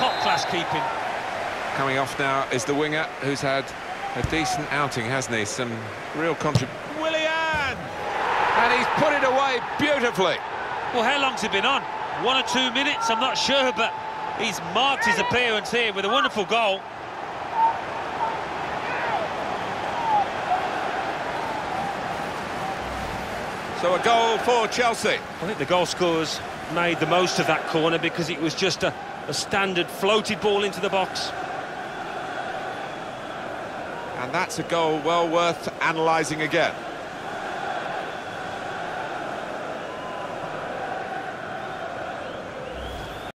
top-class keeping. Coming off now is the winger who's had a decent outing, hasn't he? Some real contribution. Willian! And he's put it away beautifully. Well, how long's he been on? One or two minutes, I'm not sure, but he's marked his appearance here with a wonderful goal. So a goal for Chelsea. I think the goal scorers made the most of that corner because it was just a, a standard floated ball into the box. And that's a goal well worth analysing again.